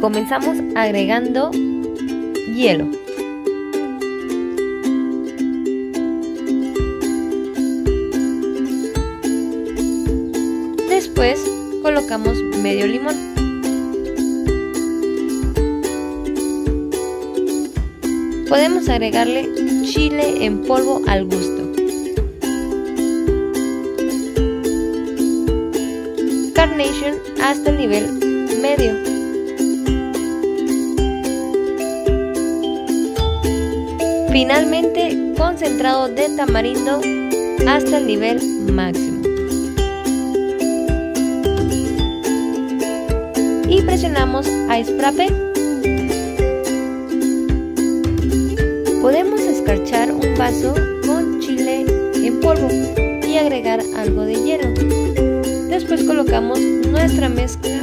Comenzamos agregando hielo. Después colocamos medio limón. Podemos agregarle chile en polvo al gusto. Carnation hasta el nivel medio. Finalmente, concentrado de tamarindo hasta el nivel máximo. Y presionamos Ice Frappe. Podemos escarchar un vaso con chile en polvo y agregar algo de hielo. Después colocamos nuestra mezcla